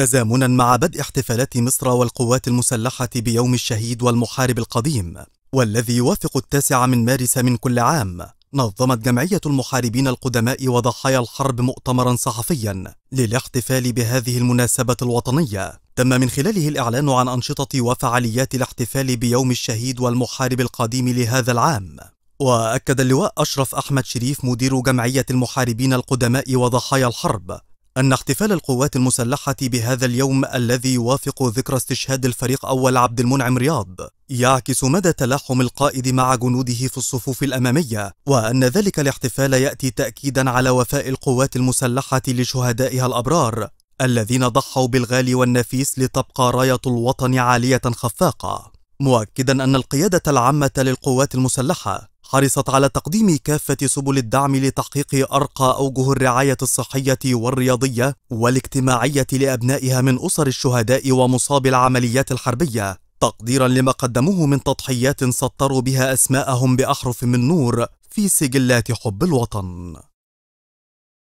تزامنا مع بدء احتفالات مصر والقوات المسلحة بيوم الشهيد والمحارب القديم والذي يوافق التاسع من مارس من كل عام نظمت جمعية المحاربين القدماء وضحايا الحرب مؤتمرا صحفيا للاحتفال بهذه المناسبة الوطنية. تم من خلاله الإعلان عن أنشطة وفعاليات الاحتفال بيوم الشهيد والمحارب القديم لهذا العام. وأكد اللواء أشرف أحمد شريف مدير جمعية المحاربين القدماء وضحايا الحرب أن احتفال القوات المسلحة بهذا اليوم الذي يوافق ذكرى استشهاد الفريق أول عبد المنعم رياض يعكس مدى تلاحم القائد مع جنوده في الصفوف الأمامية وأن ذلك الاحتفال يأتي تأكيدا على وفاء القوات المسلحة لشهدائها الأبرار الذين ضحوا بالغالي والنفيس لتبقى راية الوطن عالية خفاقة. مؤكدا أن القيادة العامة للقوات المسلحة حرصت على تقديم كافة سبل الدعم لتحقيق أرقى أوجه الرعاية الصحية والرياضية والاجتماعية لأبنائها من أسر الشهداء ومصاب العمليات الحربية تقديرا لما قدموه من تضحيات سطروا بها أسماءهم بأحرف من نور في سجلات حب الوطن.